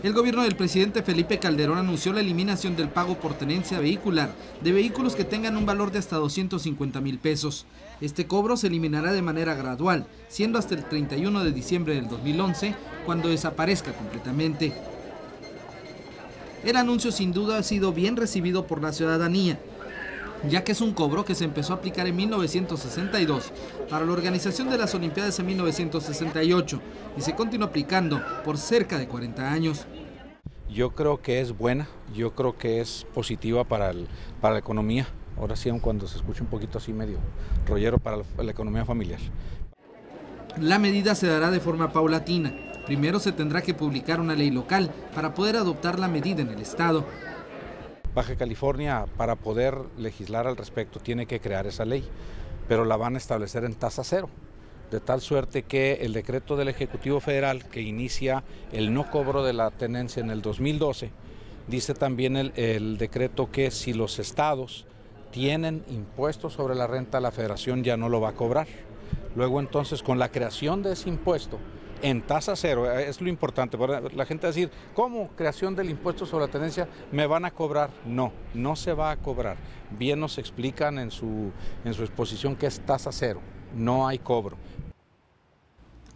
El gobierno del presidente Felipe Calderón anunció la eliminación del pago por tenencia vehicular de vehículos que tengan un valor de hasta 250 mil pesos. Este cobro se eliminará de manera gradual, siendo hasta el 31 de diciembre del 2011 cuando desaparezca completamente. El anuncio sin duda ha sido bien recibido por la ciudadanía, ya que es un cobro que se empezó a aplicar en 1962 para la organización de las Olimpiadas en 1968 y se continuó aplicando por cerca de 40 años. Yo creo que es buena, yo creo que es positiva para, el, para la economía, ahora sí, aun cuando se escucha un poquito así medio rollero para la, la economía familiar. La medida se dará de forma paulatina. Primero se tendrá que publicar una ley local para poder adoptar la medida en el Estado. Baja California, para poder legislar al respecto, tiene que crear esa ley, pero la van a establecer en tasa cero, de tal suerte que el decreto del Ejecutivo Federal que inicia el no cobro de la tenencia en el 2012, dice también el, decreto que si los estados tienen impuestos sobre la renta, la federación ya no lo va a cobrar. Luego entonces con la creación de ese impuesto, en tasa cero, eh, es lo importante. La gente a decir, ¿cómo creación del impuesto sobre la tenencia me van a cobrar? No, no se va a cobrar. Bien nos explican en su, en su exposición que es tasa cero, no hay cobro.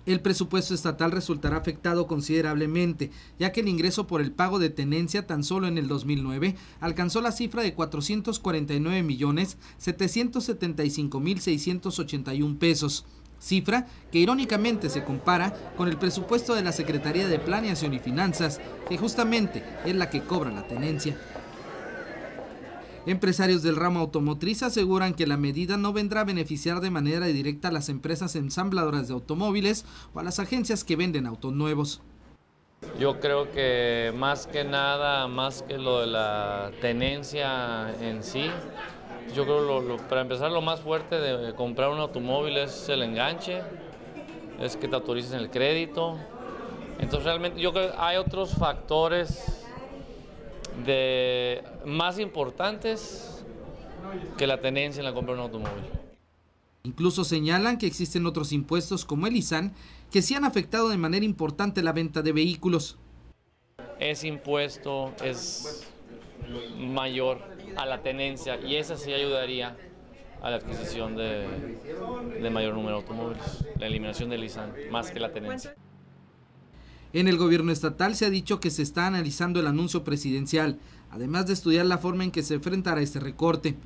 El presupuesto estatal resultará afectado considerablemente, ya que el ingreso por el pago de tenencia tan solo en el 2009 alcanzó la cifra de 449 millones 775 mil 681 pesos cifra que irónicamente se compara con el presupuesto de la Secretaría de Planeación y Finanzas, que justamente es la que cobra la tenencia. Empresarios del ramo automotriz aseguran que la medida no vendrá a beneficiar de manera directa a las empresas ensambladoras de automóviles o a las agencias que venden autos nuevos. Yo creo que más que nada, más que lo de la tenencia en sí, yo creo lo, lo, para empezar lo más fuerte de comprar un automóvil es el enganche, es que te autoricen el crédito. Entonces realmente yo creo que hay otros factores de, más importantes que la tenencia en la compra de un automóvil. Incluso señalan que existen otros impuestos como el ISAN que sí han afectado de manera importante la venta de vehículos. Ese impuesto es mayor a la tenencia y esa sí ayudaría a la adquisición de, de mayor número de automóviles, la eliminación del ISAN, más que la tenencia. En el gobierno estatal se ha dicho que se está analizando el anuncio presidencial, además de estudiar la forma en que se enfrentará este recorte.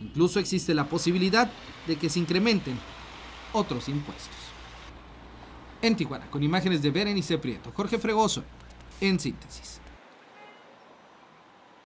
Incluso existe la posibilidad de que se incrementen otros impuestos. En Tijuana, con imágenes de Berenice Prieto, Jorge Fregoso, en síntesis.